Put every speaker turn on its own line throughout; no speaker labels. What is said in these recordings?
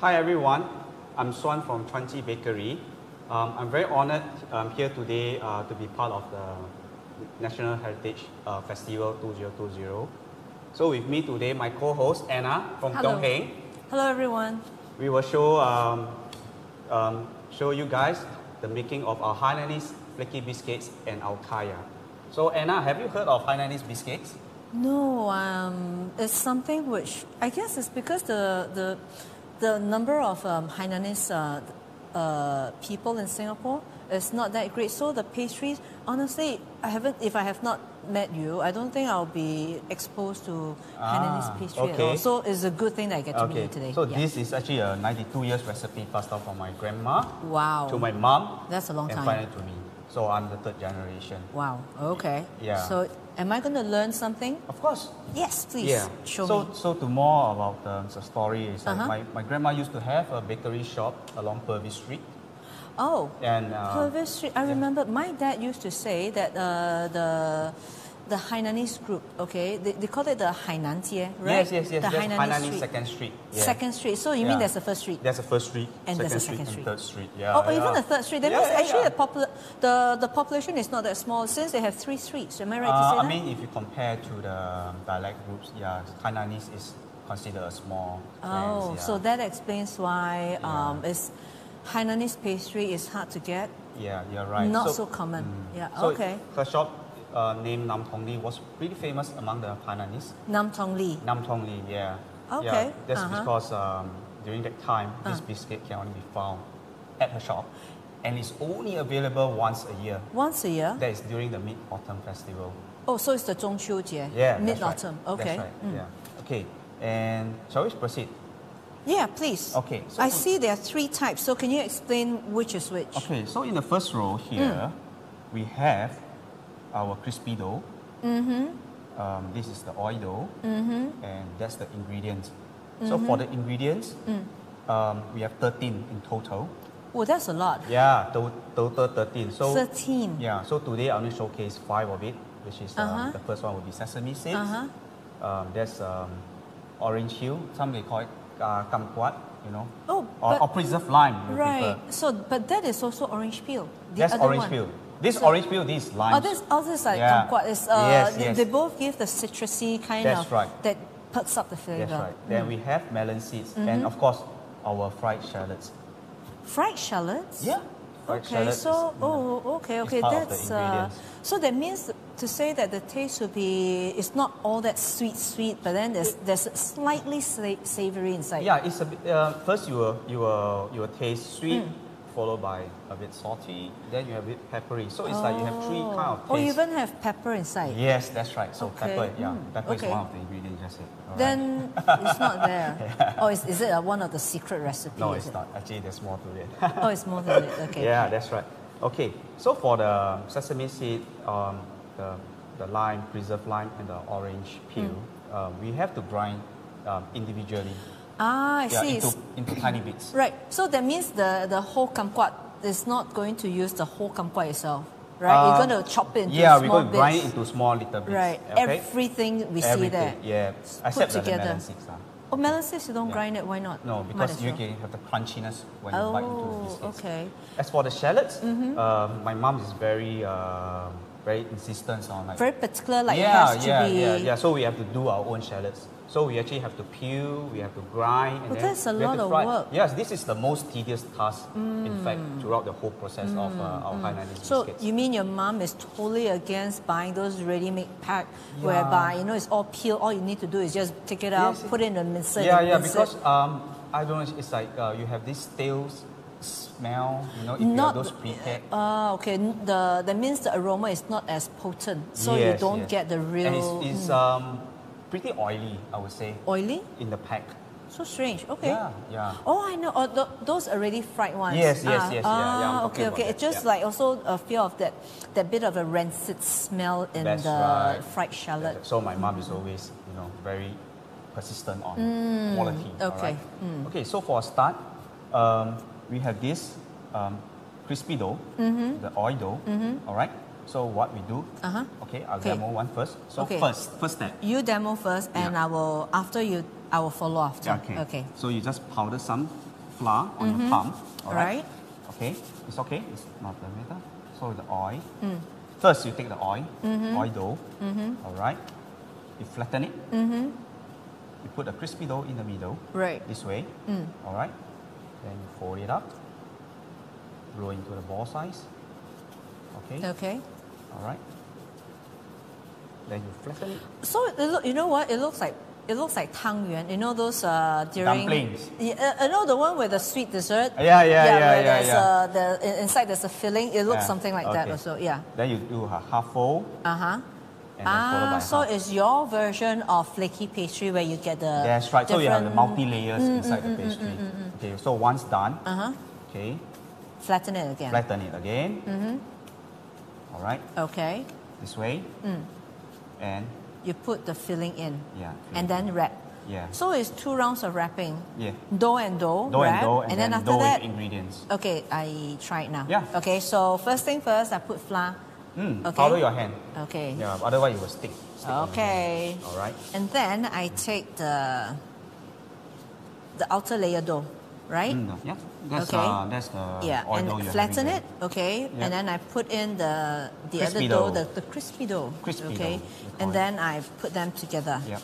Hi everyone, I'm Suan from Chuan Ji Bakery. Um, I'm very honored um, here today uh, to be part of the National Heritage uh, Festival 2020. So with me today, my co-host Anna from
Hello.
Tong Heng.
Hello, everyone.
We will show um, um, show you guys the making of our Hainanese flaky biscuits and our kaya. So Anna, have you heard of Hainanese biscuits?
No, um, it's something which I guess it's because the the the number of um, Hainanese uh, uh, people in Singapore is not that great. So the pastries, honestly, I haven't. If I have not met you, I don't think I'll be exposed to Hainanese
Ah,
pastry at
okay.
all. So it's a good thing that I get to meet you today.
So
Yeah.
this is actually a 92 years recipe passed down from my grandma
wow,
to my mom
that's a long
and
time.
finally to me. So I'm the third generation.
Wow. Okay.
Yeah.
So am I going to learn something?
Of course.
Yes, please.
Yeah.
Show
so,
me.
so to more about um, the story is
Uh-huh.
my, my grandma used to have a bakery shop along Purvis Street.
Oh.
And uh,
Purvis Street. I remember my dad used to say that uh, the the Hainanese group, okay, they, they call it the Hainan right?
Yes, yes, yes.
The Hainanese
Hainanese
Street.
Second Street. Yeah.
Second Street. So you mean
Yeah.
there's a first street?
There's a first street,
And
second
there's a
street,
second
and
street.
third street. Yeah.
oh, even
yeah.
the third street. That means actually the popula- the the population is not that small since they have three streets. Am I right to
Uh,
say
I mean, if you compare to the dialect groups, yeah, Hainanese is considered a small.
oh, so that explains why um, it's Hainanese pastry is hard to get.
Yeah, you're right.
Not so common. Yeah,
So
okay.
Her shop uh, named Nam Tong Lee was really famous among the Hainanese.
Nam Tong Lee,
Nam Tong Lee, yeah.
Okay.
Yeah, that's
uh-huh.
because um, during that time,
uh.
this biscuit can only be found at her shop, and it's only available once a year.
Once a year.
That is during the Mid Autumn Festival.
Oh, so it's the Zhongqiu Jie.
Yeah.
Mid
Autumn. Right.
Okay.
Right.
Mm.
Yeah. Okay. And shall we proceed?
Yeah, please.
Okay. So
I see there are three types. So can you explain which is which?
Okay. So in the first row here, mm. we have our crispy dough. Mm-hmm. Um, this is the oil dough, mm-hmm. and that's the ingredients. So for the ingredients, um, we have 13 in total.
Oh, that's a lot.
Yeah, to- total 13. So
13.
Yeah, so today I only showcase five of it, which is um,
Uh-huh.
the first one will be sesame seeds.
Uh-huh.
Um, that's um, orange hill. Some they call it uh, kumquat, you know.
Oh,
or,
but-
or preserved lime.
Right.
prefer.
So, but that is also orange peel. The
That's
other
orange
one.
peel. This
So-
orange peel, this is lime.
Oh, this, oh, this is like
Yeah.
kumquat. It's, uh,
Yes,
they,
yes.
they both give the citrusy kind
That's
of
right.
that perks up the flavor.
That's right. Then we have melon seeds,
Mm-hmm.
and of course, our fried shallots.
Fried shallots.
Yeah. Fried
Okay,
shallots
so
is, mm,
oh, okay, okay.
part of the
That's uh, so that means to say that the taste will be it's not all that sweet, sweet, but then there's there's slightly sa- savory inside.
Yeah, it's a bit. Uh, first, you will you will you will taste sweet,
Mm.
Followed by a bit salty. Then you have a bit peppery. So it's like you have three kind of
Oh, you even have pepper inside.
Yes, that's right. So
Okay.
pepper, yeah,
Mm,
pepper
okay.
is one of the ingredients. That's it. All right.
Then it's not there. Oh, is, is it uh, one of the secret recipes?
no, it's
it?
not. Actually, there's more to it.
Oh, it's more than it. Okay.
Yeah, that's right. Okay, so for the sesame seed, um, the, the lime, preserved lime, and the orange peel,
Mm.
um, we have to grind um, individually.
Ah, I
Yeah,
see.
into, into tiny bits.
Right. So that means the, the whole kumquat is not going to use the whole kumquat itself, right?
Uh,
You're going to chop it into
yeah,
small
we're going to grind it into small little bits.
Right.
Okay?
Everything we see
Everything,
there.
Yeah,
put
except the
together.
melon seeds. ah.
Oh, melon seeds you don't
Yeah.
grind it. Why not?
No, because you can have the crunchiness when you bite into the
Oh,
biscuits.
okay.
As for the shallots,
Mm-hmm.
um, my mom is very, um very insistent on like.
Very particular, like
yeah,
it has to
yeah, yeah, yeah. So we have to do our own shallots. So we actually have to peel, we have to grind, and
But
then
that's a lot of work.
Yes, this is the most tedious task, in fact, throughout the whole process of uh, our Hainanese
Mm. So
biscuits.
you mean your mom is totally against buying those ready-made pack,
Yeah.
whereby you know it's all peeled. All you need to do is just take it out,
Yes,
put it in the mincer.
yeah, yeah, because um, I don't know, it's like uh, you have this stale smell, you know, if you
Not
have those prepared.
Ah, okay. The that means the aroma is not as potent, so you don't
yes.
get the real
And it's, it's um, pretty oily, I would say,
oily.
in the pack.
So strange. Okay.
Yeah, yeah.
Oh, I know. Oh, th- those already fried ones.
Yes, yes,
ah,
yes, yeah, yeah,
ah, okay, okay. It's just
yeah.
like also a fear of that, that bit of a rancid smell in
That's
the
right.
fried shallot.
So my mom is always, you know, very persistent on quality.
Mm, okay,
alright? Okay, so for a start, um, we have this um, crispy dough,
Mm-hmm.
the oil dough. All right. So what we do?
Uh-huh.
Okay, I'll
Okay.
demo one first. So
Okay.
first, first step.
You demo first, and
Yeah.
I will after you. I will follow after.
Okay.
Okay.
So you just powder some flour on your palm. all
Mm-hmm. Right.
Okay. It's okay. It's not the matter. So the oil.
Mm.
First, you take the oil,
Mm-hmm.
oil dough. mm-hmm. All right. You flatten it.
Mm-hmm.
You put the crispy dough in the middle.
Right.
This way.
Mm.
All right. Then you fold it up. Roll into the ball size. Okay.
Okay.
All right. Then you flatten it.
So it look, you know what? It looks like it looks like tang yuan. You know those uh, during
Dumplings.
Yeah, uh, you know the one with the sweet dessert.
Yeah, yeah, yeah,
where
yeah,
there's,
yeah.
Uh, the inside there's a filling. It looks
Yeah,
something like that also. Yeah.
Then you do a half fold.
Uh huh.
And then followed
Ah, so
half.
it's your version of flaky pastry where you get the.
That's right. So you have the multi layers inside the pastry. Okay. So once done.
Uh huh.
Okay.
Flatten it again.
Flatten it again.
Mm-hmm.
All right.
Okay.
This way.
Mm.
And
You put the filling in.
yeah.
And then wrap.
Yeah.
So it's two rounds of wrapping.
Yeah.
Dough and dough.
Dough
wrap,
and dough, and,
then,
then
after
dough
that.
with ingredients.
Okay, I try it now.
Yeah.
Okay, so first thing first, I put flour.
Mm,
Okay.
Follow your hand.
Okay.
Yeah. Otherwise, it will stick. stick
Okay.
All right.
And then I take the the outer layer dough, right?
Mm, yeah. That's
Okay.
uh, that's the
yeah,
oil
and flatten it, okay,
Yeah.
and then I put in the the
Crispy
other dough,
dough.
the, the crispy dough,
Crispy
okay,
dough,
and then I put them together.
Yeah.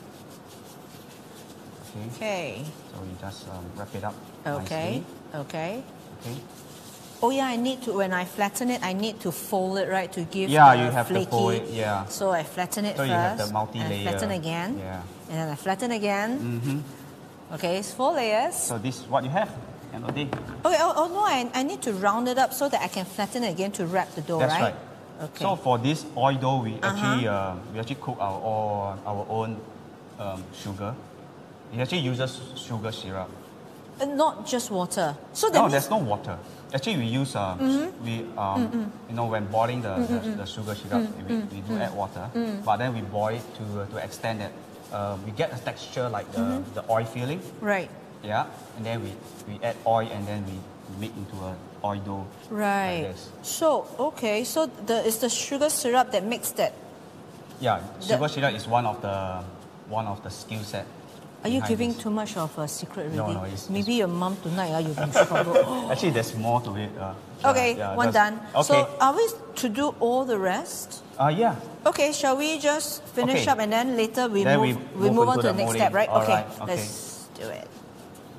Okay.
Okay,
So you just um, wrap it up.
okay,
Nicely.
okay.
Okay.
Oh yeah, I need to when I flatten it, I need to fold it right to give
Yeah, you have to
flaky.
fold it, yeah.
So I flatten it
So
first.
you have the multi-layer.
And flatten again.
Yeah.
And then I flatten again.
Mm-hmm.
Okay, it's four layers.
So this is what you have. End of the day.
Okay, oh, oh no, I, I need to round it up so that I can flatten it again to wrap the dough,
That's
right?
right.
Okay.
So for this oil dough, we
Uh-huh.
actually uh, we actually cook our own, our own um, sugar. It actually uses sugar syrup.
Uh, not just water. So
No,
means-
there's no water. Actually, we use um,
Mm-hmm.
we um, you know when boiling the, the, the sugar syrup,
Mm,
we, we do add water, but then we boil it to to extend that uh, we get a texture like the,
Mm-hmm.
the oil filling.
Right.
Yeah, and then we, we add oil and then we make into a oil dough.
Right.
Like.
So okay, so the it's the sugar syrup that makes that.
Yeah,
The-
sugar syrup is one of the one of the skill set.
Are you giving
this.
too much of a secret
No,
already?
no, it's-
Maybe your mom tonight ah, you've been trouble.
Actually, there's more to it. Uh,
okay,
yeah,
one done.
Okay.
So are we to do all the rest?
uh, yeah.
Okay, shall we just finish
Okay.
up and then later we
Then
move
we
we,
move
move on to the
the
next step, right? Okay,
right, okay.
let's do it.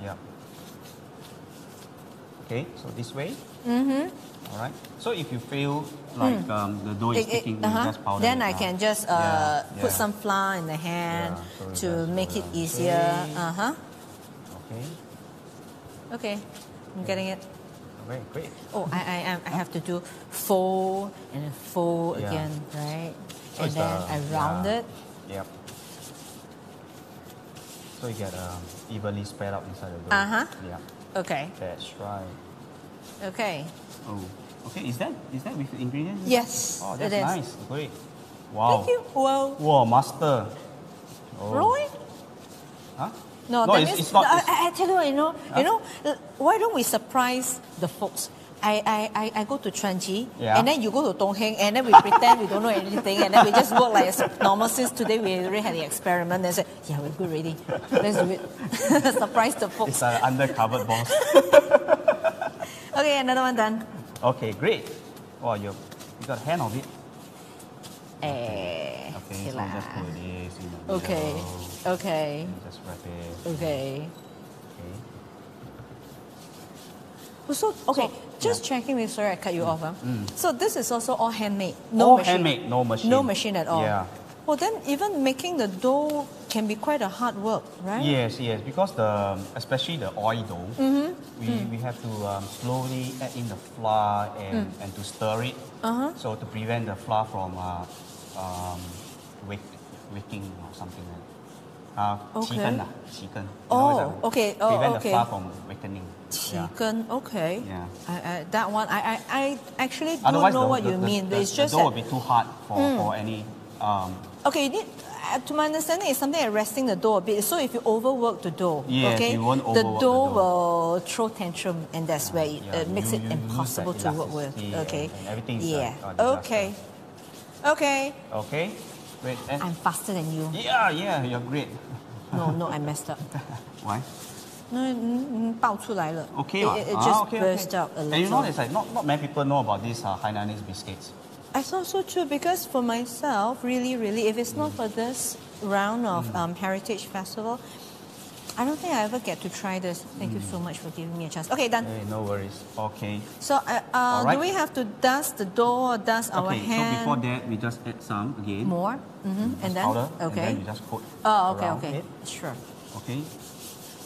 Yeah. Okay, so this way. Mm-hmm. All right. So if you feel like um, the dough is
It- it-
sticking,
uh-huh.
you just powder
Then I can just uh,
Yeah,
put
yeah.
some flour in the hand
Yeah, so
to make it easier.
Okay.
Uh huh.
Okay.
Okay, I'm getting it.
Okay, great.
Oh, I, I, I- I have to do fold and then fold
Yeah.
again, right?
So
and then
the-
I round
yeah.
it.
Yep. So you get um, evenly spread out inside the dough.
Uh-huh.
Yeah,
Okay,
that's right.
okay.
Oh, okay. Is that is that with the ingredients?
Yes,
Oh, that's nice. Great. Wow.
Thank you. Well,
Wow, master. Oh.
Roy?
Huh?
No,
No,
that
it's-
means,
it's not-
no, I, I tell you, you know,
Huh?
you know, uh, why don't we surprise the folks? I, I, I, I go to Chuan Ji,
Yeah.
and then you go to Tong Heng, and then we pretend we don't know anything, and then we just work like as normal since today we already had the experiment and say, yeah, we're good already. Let's do it. surprise the folks.
It's an undercover boss.
Okay, another one done.
Okay, great. Wow, you you got a hand of it.
Eh,
Okay, so
lah.
just put this in the
Okay,
middle.
okay,
And Just wrap it.
okay.
Okay.
So, okay,
So-
just
yeah.
checking with, sorry I cut you off. Huh? So this is also all handmade, no
All
machine.
handmade, no machine.
No machine at all.
Yeah.
Well, then even making the dough can be quite a hard work, right?
Yes, yes, because the especially the oil dough,
Mm-hmm.
we, we have to um, slowly add in the flour and, and to stir it,
Mm. Uh-huh.
so to prevent the flour from uh, um, wick, wicking or something like that. Uh,
Okay.
chicken, lah, chicken. You know
Oh, okay, oh,
Prevent
okay.
the flour from wickening. Yeah.
Chicken, okay.
Yeah.
I, I, that one, I, I, I actually do
Otherwise,
know
the,
what
the,
you
the,
mean,
the,
but it's
the
just
dough
that,
will be too hard for, for any. Um,
okay, you need, uh, to my understanding, it's something like resting the dough a bit. So if you overwork the dough,
Yes,
okay,
you won't
the
overwork the
dough
dough.
will throw tantrum, and that's where it,
yeah,
it makes
you-
it
you lose
impossible
that
to work with.
elasticity
Okay,
and- and everything is
yeah,
like a disaster.
okay, okay.
okay, great. And
I'm faster than you.
yeah, yeah, you're great.
No, no, I messed up.
Why?
那嗯嗯爆出来了。
Okay,
It,
what?
it, it
Ah,
just
okay,
burst
okay.
out a
And you know,
little.
it's like not, not many people know about these uh, Hainanese biscuits.
I thought so too because for myself, really, really, if it's not for this round of
Mm.
um, Heritage Festival, I don't think I ever get to try this. Thank you
Mm.
so much for giving me a chance. Okay, done.
Hey, no worries. Okay.
So, uh, uh, do we have to dust the dough or dust our
okay,
hand?
so before that, we just add some again.
More? hmm And then?
powder,
okay.
And then you just coat
oh, okay, okay.
it.
Sure.
Okay.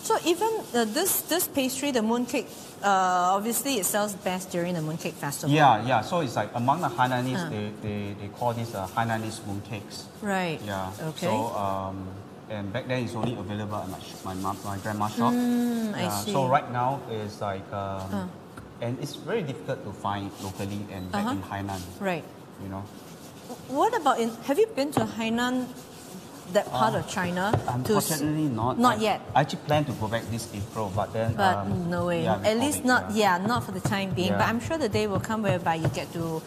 So even uh, this this pastry, the mooncake, uh, obviously it sells best during the mooncake festival.
Yeah, yeah. So it's like among the Hainanese,
Uh.
they, they, they call these uh, Hainanese mooncakes.
Right.
Yeah.
Okay.
So um, and back then it's only available at my my my grandma's shop.
Mm, I see.
So right now it's like um,
Uh.
and it's very difficult to find locally and back
Uh-huh.
in Hainan.
right.
You know.
What about in? Have you been to Hainan, that part of China?
Unfortunately, not.
Not
I,
yet.
I actually plan to go back this April, but then.
But
um,
no way.
yeah,
At least not.
yeah.
Yeah. not for the time being. But I'm sure the day will come whereby you get to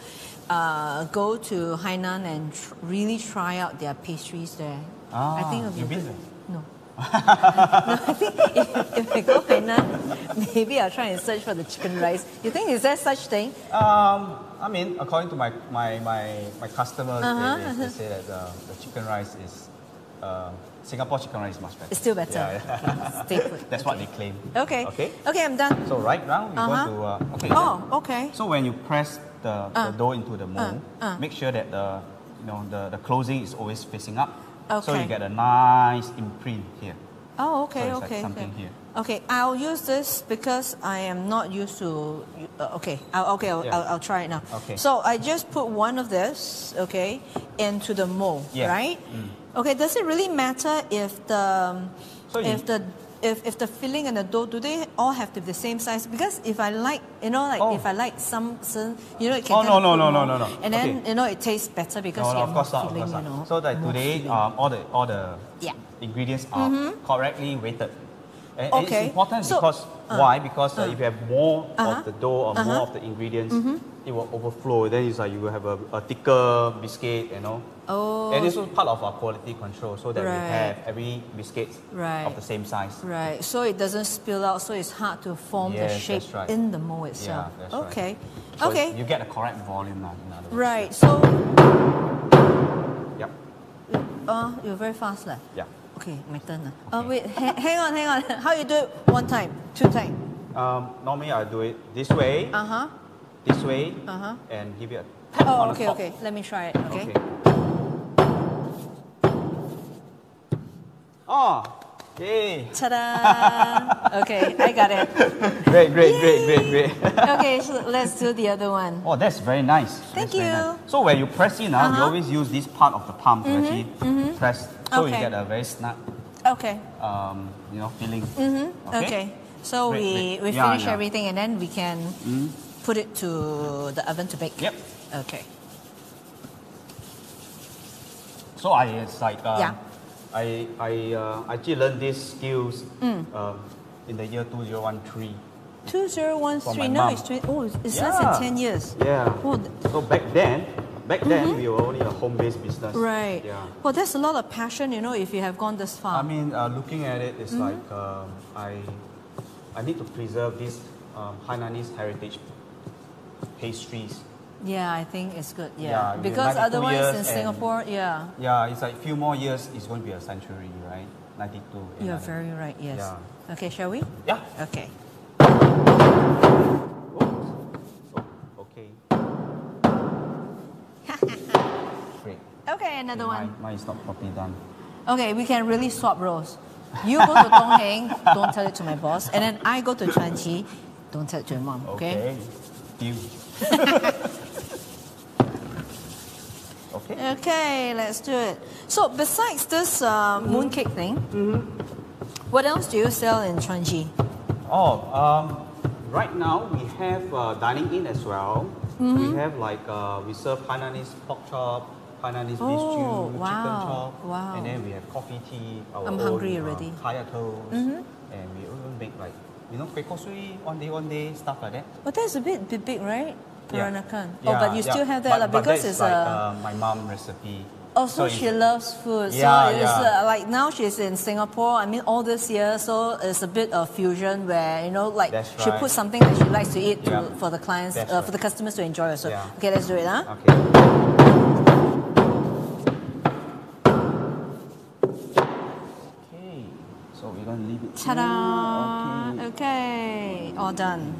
uh, go to Hainan and tr- really try out their pastries there. I
Ah,
think it'll be
you've been there?
No. no, I think if, if I go Hainan, maybe I'll try and search for the chicken rice. You think is there such thing?
Um, I mean, according to my my my, my customers,
Uh-huh,
they, they, they say that uh, the chicken rice is uh, Singapore chicken rice is much better.
It's still better.
Yeah, yeah.
Okay, Stay put.
That's what they claim.
Okay.
Okay.
Okay, I'm done.
So right now we're
Uh-huh.
going to uh, okay.
Oh, okay.
So when you press the,
Uh.
the dough into the mold,
uh.
make sure that the you know the, the closing is always facing up.
Okay.
So you get a nice imprint here.
Oh, okay,
So it's like
okay.
something
okay.
here.
Okay, I'll use this because I am not used to. Uh, okay, I'll, okay, I'll,
Yeah.
I'll, I'll try it now.
Okay.
So I just put one of this, okay, into the mold,
Yeah.
right?
Mm.
Okay. Does it really matter if the
So you-
if the if, if the filling and the dough do they all have to be the same size? Because if I like, you know, like
Oh.
if I like some, some you know, it can
Oh, no, no, no, no, no, no.
and then
Okay.
you know it tastes better because
No,
you have
of
more
not, of
filling,
course
you know.
So that today, um, all the all the
Yeah.
Ingredients are correctly weighted. And, and
Okay.
it's important
So-
because
uh,
why? Because uh, if you have more
Uh-huh.
of the dough or more
Uh-huh. Mm-hmm.
of the ingredients, it will overflow. Then it's like you will have a, a thicker biscuit, you know.
Oh.
And it's also part of our quality control, so that we have every biscuit
Right.
of the same size.
Right, so it doesn't spill out, so it's hard to form the shape
right.
in the mold itself.
Yeah, that's right.
okay,
So
okay,
You get the correct volume now. In other words.
right. So,
Yep.
uh, you're very fast, lah.
Yeah.
Okay, my turn. Uh, wait, ha- hang on, hang on. How you do it? One time, two time.
Um, normally I do it this way,
Uh huh.
this way,
Uh-huh.
and give it a tap
Oh,
on the
okay,
top.
okay. Let me try it. Okay.
Okay. Oh, yay!
Ta-da! okay, I got it.
Great, great, great, great, great.
Okay, so let's do the other one.
oh, that's very nice.
Thank
That's
you.
nice. So when you press in, uh, we
Uh-huh.
always use this part of the palm to actually press, so you get a very snug,
Okay.
um, you know, feeling.
Mm-hmm. Okay. So
Great,
we,
great.
we finish
yeah.
everything and then we can put it to the oven to bake.
Yep.
Okay.
So I it's like um,
Yeah.
I I uh, actually learned these skills
Mm.
um, in the year 2013.
2013.
For my
Now it's 20. Oh, it's it's less than 10 years.
Yeah.
Oh,
So back then, back then we were only a home-based business.
right.
Yeah.
Well, that's a lot of passion, you know, if you have gone this far.
I mean, uh, looking at it, it's
Mm-hmm.
like um, I I need to preserve these um, Hainanese heritage pastries.
Yeah, I think it's good. Yeah.
Yeah,
because otherwise in Singapore, yeah,
Yeah, it's like few more years, it's going to be a century, right? 92.
you're very right. Yes.
Yeah.
Okay, shall we?
Yeah.
Okay.
Oh, okay. Great.
Okay, another one.
Mine, is not properly done.
Okay, we can really swap roles. You go to Tong Heng, don't tell it to my boss, and then I go to Chuan Ji, don't tell it to your mom. Okay.
Okay. Deal. okay.
Okay, let's do it. So besides this uh, mooncake thing, what else do you sell in Chuan Ji?
Oh, um, right now we have uh, dining in as well.
Mm-hmm.
We have like uh, we serve Hainanese pork chop, Hainanese beef
Oh,
stew,
wow,
chicken chop,
wow.
and then we have coffee tea. Our
I'm
own,
hungry
uh,
already. Mm-hmm.
kaya toast, and we even make like you know kueh kosui one day one day stuff like that.
But that's a bit, bit big, right?
Yeah.
Peranakan.
Yeah,
oh, but you
yeah.
still have that
But-
lah,
but
because it's
like,
a.
uh, my mom recipe.
Oh, so,
So
she loves food.
Yeah,
so it's
yeah.
uh, like now she's in Singapore. I mean, all this year, so it's a bit of fusion where you know, like
That's
she
right.
puts something that she likes to eat to,
Yeah.
for the clients, uh,
right.
for the customers to enjoy. So
Yeah.
okay, let's do it, huh?
Okay. Okay. So we're gonna leave it.
Ta-da!
here.
Okay, all done.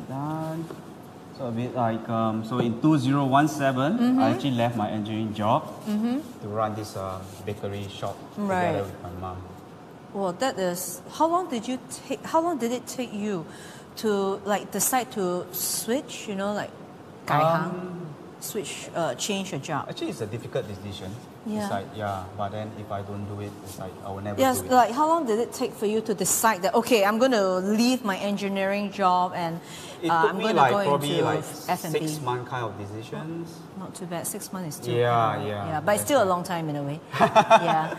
So a bit like um, so in 2017,
Mm-hmm.
I actually left my engineering job to run this uh, bakery shop
Right.
together with my mom.
Well, that is. How long did you take? How long did it take you to like decide to switch? You know, like,
Um,
switch, uh, change your job.
Actually, it's a difficult decision.
Yeah.
It's like yeah, but then if I don't do it, it's like I will never
Yes,
do it.
like how long did it take for you to decide that okay, I'm going to leave my engineering job and uh, I'm going
like
to go
probably
into
like
F&B?
six month kind of decisions.
Not too bad. Six months is still
Yeah, yeah,
yeah, but it's still a long time in a way. yeah.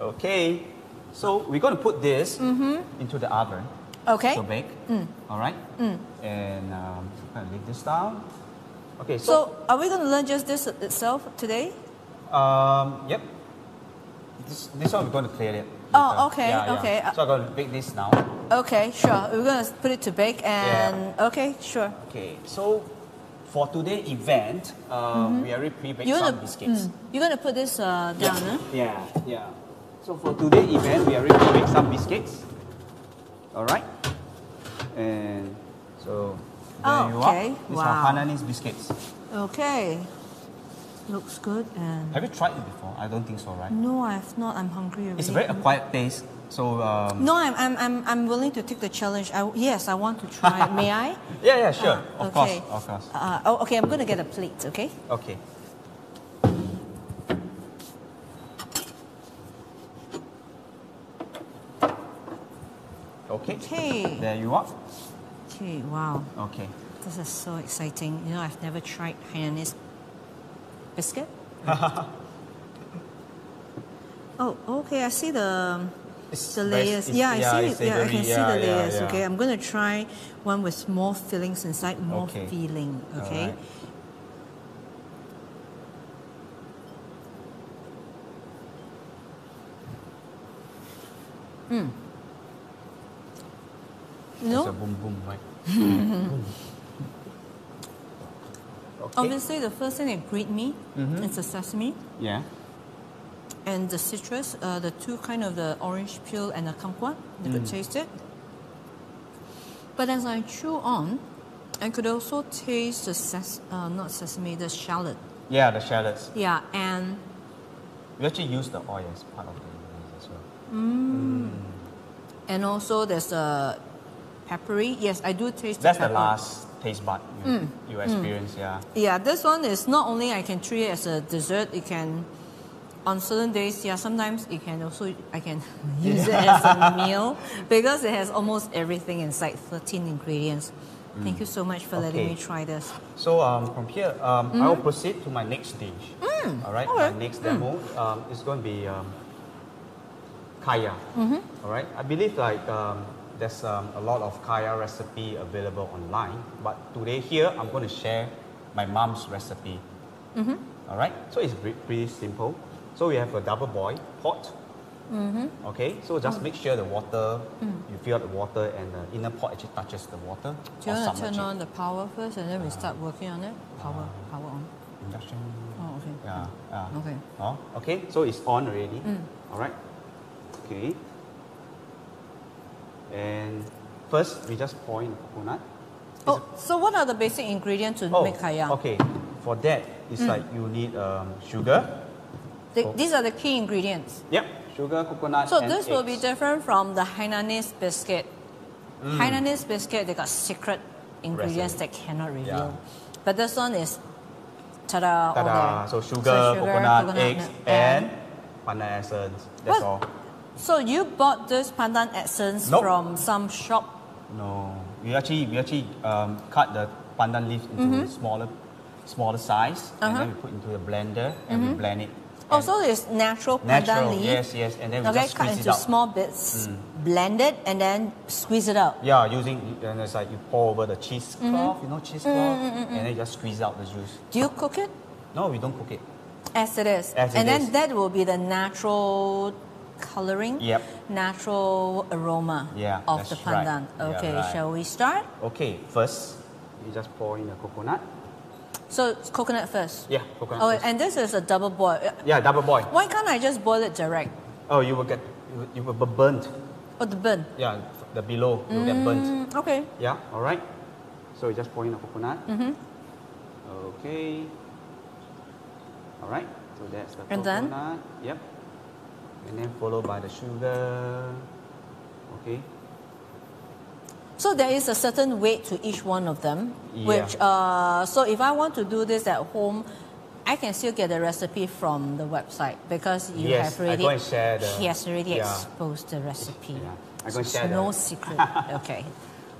Okay, so we're going to put this into the oven
Mm-hmm. Okay. Mm.
to bake. All right, and um, I'm leave this down. Okay, so,
So, are we going to learn just this itself today?
Um, yep. This, this one we're going to clear it.
Oh, okay,
Yeah, yeah.
okay.
So I'm going to bake this now.
Okay, sure. We're going to put it to bake and okay, sure.
Okay, so for today's event, uh, we already pre-baked some
to
biscuits.
you're going to put this uh, down, huh?
Yeah, yeah. So for today's event, we already pre-baked some biscuits. All right, and so there
Oh,
you
okay.
are. These
Wow.
are Hainanese biscuits.
Okay. Looks good and
Have you tried it before? I don't think so, right?
no, I've not. I'm hungry already.
It's a very acquired taste. So um,
No, I'm, I'm, I'm, I'm willing to take the challenge. I, yes, I want to try. May I?
yeah, yeah, sure,
Ah,
of
okay.
course, of course.
Uh, oh, okay, I'm going to get a plate, okay?
Okay. Okay.
Okay.
There you are.
Okay, wow.
Okay.
This is so exciting. You know, I've never tried Hainanese biscuit. oh, okay, I see the,
It's
the layers.
it's-
Yeah, I see it. Yeah, I can see
Yeah,
the
yeah,
layers.
yeah.
Okay, I'm going to try one with more fillings inside, more
Okay.
filling. Okay.
Alright.
You
It's a boom boom, right? Boom. okay.
Obviously the first thing that greet me
Mm-hmm.
is the sesame.
Yeah.
and the citrus, uh, the two kind of the orange peel and the kumquat, you
Mm.
could taste it. But as I chew on, I could also taste the ses- uh, not sesame, the shallot.
Yeah, the shallots.
Yeah, and
We actually use the oil as part of the ingredients as well.
and also there's the peppery. Yes, I do taste.
That's
the
the last taste bud you, you experience, yeah.
Yeah, this one is not only I can treat it as a dessert. It can, on certain days, yeah, sometimes it can also I can use it as a meal because it has almost everything inside. Thirteen ingredients. Thank you so much for letting me try this.
So um, from here, um, I will proceed to my next stage. All right,
Mm. okay.
my next demo um, is going to be um, kaya.
Mm-hmm.
All right, I believe like um, there's um, a lot of kaya recipe available online, but today here I'm going to share my mom's recipe.
Mm-hmm.
All right, so it's pretty simple. So we have a double boil pot.
Mm-hmm.
Okay, so just make sure the water,
Mm.
you fill up the water and the inner pot actually touches the water.
Do you want to turn on the power first and then we start working on it? Power, power on.
Induction.
Oh, okay.
Yeah, yeah.
Okay.
Oh, okay, so it's on already.
Mm.
All right. Okay. And first, we just pour in the coconut.
Oh, so what are the basic ingredients to
oh,
make kaya?
Okay. For that, it's
Mm.
like you need um, sugar.
The- these are the key ingredients.
Yep. Sugar, coconut,
So
and
this will be different from the Hainanese biscuit.
Mm.
Hainanese biscuit, they got secret ingredients
Recipe.
that cannot reveal.
Yeah.
But this one is ta-da,
Ta-da.
there.
So sugar, coconut, eggs, and pandan essence. That's
What?
all.
So you bought this pandan essence
Nope.
from some shop.
No, we actually we actually um, cut the pandan leaf into smaller smaller size, and
Mm-hmm. Uh-huh.
then we put into the blender and we blend it.
Oh,
And
so it's natural pandan
natural,
leaf.
yes, yes, and then we
Okay,
just
cut
squeeze
into
it out. Mm.
small bits, blend it, and then squeeze it out.
Yeah, using and it's like you pour over the cheesecloth,
Mm-hmm.
you know cheesecloth, and then you just squeeze out the juice.
Do you cook it?
No, we don't cook it.
As it is.
As it
and then that will be the natural coloring,
Yep.
natural aroma
Yeah,
of
that's
the
right.
pandan.
Yeah,
Okay,
right.
shall we start?
Okay, first, you just pour in the coconut.
So it's coconut first.
Yeah, coconut
Oh,
first.
and this is a double boil.
Yeah, double boil.
Why can't I just boil it direct?
Oh, you will get, you will, you be burnt.
Oh, the burn.
Yeah, the below, you will get burnt.
Mm, okay.
Yeah, all right. So you just pour in the coconut.
Mm-hmm.
Okay. All right. So that's the
And then?
coconut. Yep. And then followed by the sugar. Okay.
So there is a certain weight to each one of them,
Yeah.
which uh, so if I want to do this at home, I can still get the recipe from the website because you
Yes,
have
I
already
go and share the-
he has already
yeah.
exposed the recipe.
Yeah, I go and
it's
share
no secret. okay.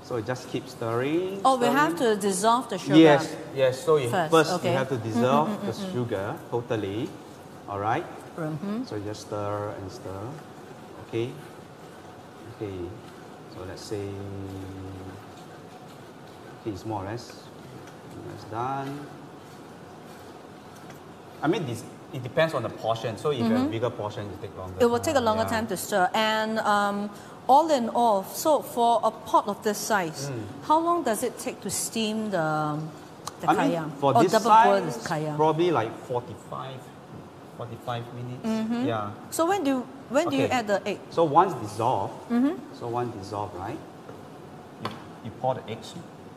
So just keep stirring.
Oh, we have to dissolve the sugar.
Yes, yes. So you
First,
first,
okay.
you have to dissolve mm, mm, mm, the sugar totally. All right?
Mm-hmm.
So just stir and stir. Okay. Okay. So let's say okay, it's more or less done. I mean, this it depends on the portion. So if you have a bigger portion, it take longer.
Mm-hmm. It will take a longer
Yeah.
time to stir. And um, all in all, so for a pot of this size, how long does it take to steam the, the
Mm. I
kaya?
mean, for
or
this size,
kaya?
probably like 45, 45 minutes. Yeah.
So when do when do you add the egg?
So once dissolved,
Mm-hmm.
so once dissolved, right? You, you pour the eggs.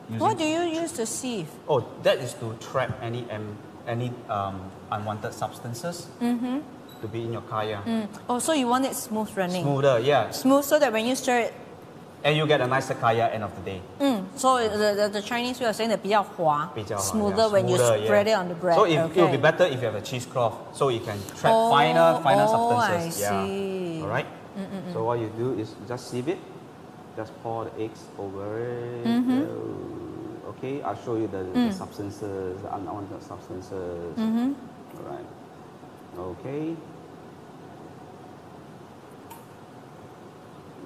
Using,
What do you use to sieve?
Oh, that is to trap any um, any um, unwanted substances to be in your kaya.
Mm. Oh, so you want it smooth running.
Smoother, yeah.
Smooth so that when you stir it,
And you get a nicer kaya end of the day.
mm, so the, the, the Chinese way of saying that 比较滑,
比较好,
smoother
yeah,
when you
smoother,
spread
yeah.
it on the bread.
So it,
okay.
it will be better if you have a cheesecloth, so you can trap
Oh,
finer, finer
oh,
substances.
I
yeah.
see.
All right? So what you do is just sieve it, just pour the eggs over it.
Mm-hmm.
Uh, okay, I'll show you the,
Mm.
the substances, the unwanted substances.
Mm-hmm.
All right. Okay.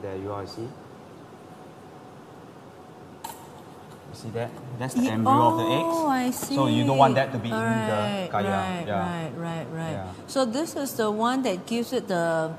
There you are, you see? See that? That's the
Ye-
embryo of the eggs.
Oh, I see.
So you don't want that to be in the kaya.
Right,
yeah.
right, right, right.
Yeah.
So this is the one that gives it the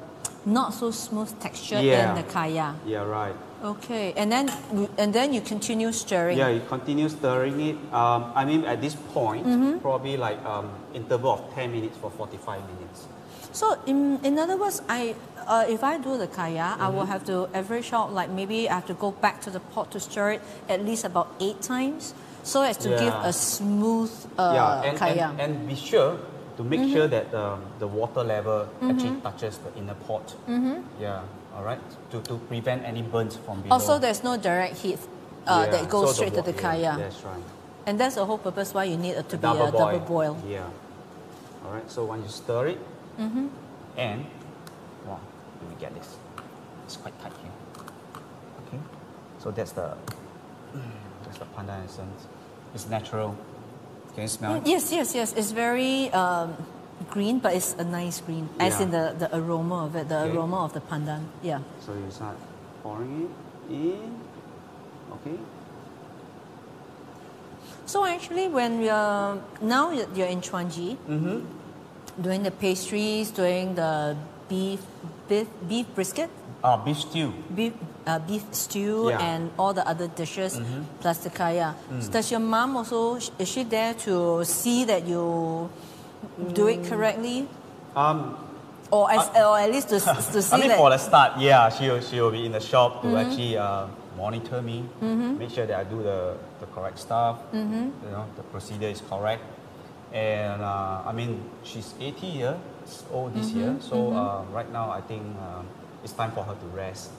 not so smooth texture
Yeah.
in the kaya.
Yeah, right.
Okay, and then and then you continue stirring.
Yeah, you continue stirring it. Um, I mean, at this point,
Mm-hmm.
probably like um, interval of 10 minutes for 45 minutes.
So in, in other words, I uh, if I do the kaya, I will
Mm-hmm.
have to average out like maybe I have to go back to the pot to stir it at least about eight times, so as to give a smooth uh,
yeah, and,
kaya.
and, and be sure to make
Mm-hmm.
sure that um, the water level actually touches the inner pot.
Mm-hmm.
Yeah, all right, to, to prevent any burns from below.
also, there's no direct heat uh,
Yeah,
that goes
so
straight to
wa-
the
yeah,
kaya,
that's right.
and that's the whole purpose why you need it to be a
boil.
double boil.
Yeah. All right. So once you stir it,
Mm-hmm.
and wow, let me get this. It's quite tight here. Okay. So that's the that's the pandan essence. It's natural. Can you smell it?
Yes, yes, yes. It's very um, green, but it's a nice green, as in the, the aroma of it, the
Okay.
aroma of the pandan. Yeah.
So you start pouring it in. Okay.
So actually, when you're now you're you're in Chuan Ji,
Mm-hmm.
Doing the pastries, doing the beef beef, beef brisket,
Uh, beef stew.
beef uh, beef stew,
Yeah.
and all the other dishes plus the kaya. Does your mom also is she there to see that you do it correctly,
Um,
or as, or at least to to see
I mean,
that?
for the start, yeah, she will, she will be in the shop to actually uh, monitor me, make sure that I do the, the correct stuff, you know, the procedure is correct. And uh, I mean, she's 80 years old this year, so uh, right now I think um, it's time for her to rest.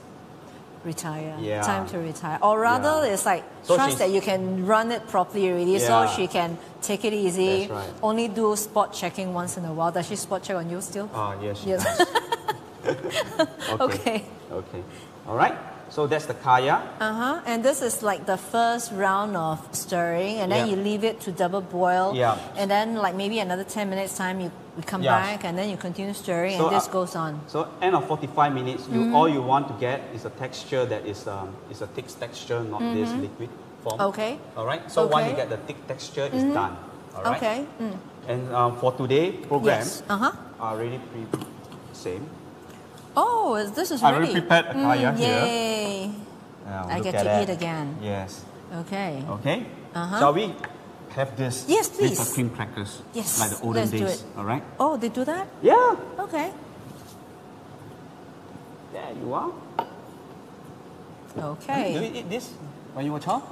retire.
Yeah.
Time to retire. Or rather,
Yeah.
it's like
So
trust that you can run it properly already, so she can take it easy.
That's right.
Only do spot checking once in a while. Does she spot check on you still?
Ah, yes, she
Yes.
does.
Okay.
Okay. All right. So that's the kaya.
Uh huh. And this is like the first round of stirring, and then
Yeah.
you leave it to double boil.
Yeah.
And then like maybe another ten minutes time, you, you come
Yeah.
back, and then you continue stirring,
So,
and this
uh,
goes on.
So end of 45 minutes, you
Mm-hmm.
all you want to get is a texture that is um, is a thick texture, not this liquid form.
Mm-hmm. Okay.
All right. So once you
Mm-hmm.
get the thick texture, it's done. All right.
Okay. Mm.
And um, for today program,
Yes. Uh huh.
are already pre same.
Oh, this is
I
ready.
already prepared a kaya
Mm,
here.
Yay.
Now,
I get to
that.
eat again.
Yes.
Okay.
Okay.
Uh-huh.
Shall we have this?
Yes,
With the cream crackers.
Yes,
Like the olden
let's do it.
All right.
Oh, they do that?
Yeah.
Okay.
There you are.
Okay.
Do you eat this when you were child?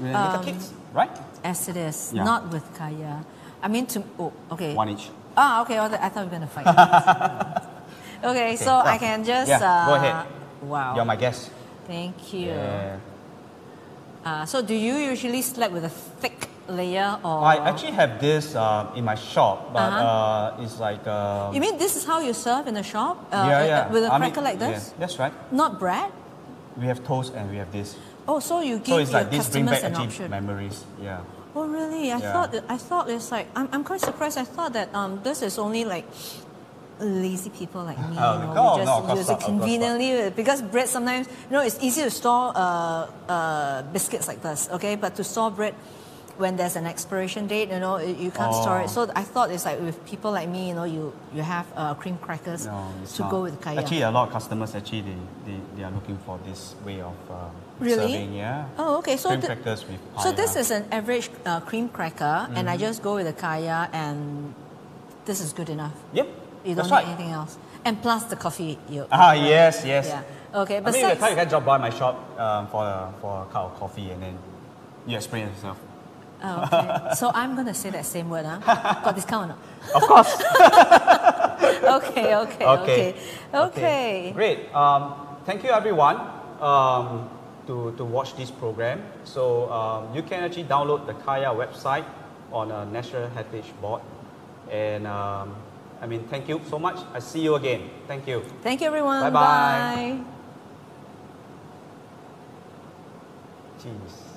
You
Um,
little kids, right?
As it is,
Yeah.
not with kaya. I mean, to oh, okay.
One each.
Ah, okay. I thought we were gonna fight. okay, so I can just.
yeah,
uh,
go ahead.
Wow.
You're my guest.
Thank you.
Yeah.
Uh, so, do you usually select with a thick layer or?
I actually have this um, in my shop, but
Uh-huh.
uh, it's like. Um,
You mean this is how you serve in the shop? Uh,
yeah,
uh,
yeah.
With a
I mean,
cracker like this?
yes, that's right.
Not bread?
We have toast and we have this.
Oh, so you give
So it's
your
like this bring back
an option.
memories. Yeah.
Oh really? I
Yeah.
thought I thought it's like I'm, I'm quite surprised. I thought that um this is only like lazy people like me.
Oh,
you know,
no,
we just
no,
use it conveniently because bread sometimes you know it's easy to store uh, uh, biscuits like this, okay, but to store bread. When there's an expiration date, you know, you can't store
Oh.
it. So I thought it's like with people like me, you know, you, you have uh, cream crackers
No,
to
not.
go with kaya.
Actually, a lot of customers actually they, they, they are looking for this way of um,
Really?
serving. Yeah.
Oh, okay. So
cream crackers with
So this is an average uh, cream cracker, and
Mm-hmm.
I just go with the kaya, and this is good enough.
Yep.
You don't
right.
need anything else. And plus the coffee. You,
Ah yes, yes.
Yeah. Okay.
I mean, the
Besides,
time you can drop by my shop um, for a, for a cup of coffee and then you experience yourself.
oh, okay. so I'm gonna say that same word, huh? Got discount or not?
Of course.
Okay, okay, okay, okay.
Great. Um, thank you everyone um, to, to watch this program. So um, you can actually download the Kaya website on a National Heritage Board. And um, I mean, thank you so much. I see you again. Thank you.
Thank you, everyone.
Bye-bye.
Bye.
Cheese.